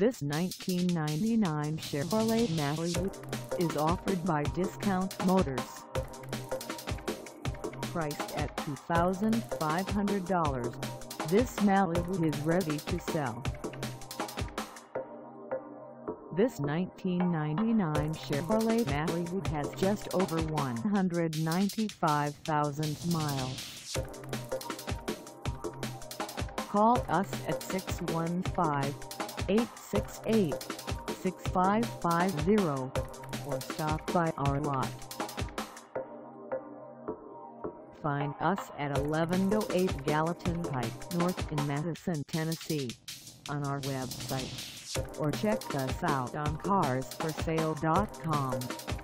This 1999 Chevrolet Malibu is offered by Discount Motors. Priced at $2,500, this Malibu is ready to sell. This 1999 Chevrolet Malibu has just over 195,000 miles. Call us at 615-868-6550 or stop by our lot. Find us at 1108 Gallatin Pike North in Madison, Tennessee on our website or check us out on carsforsale.com.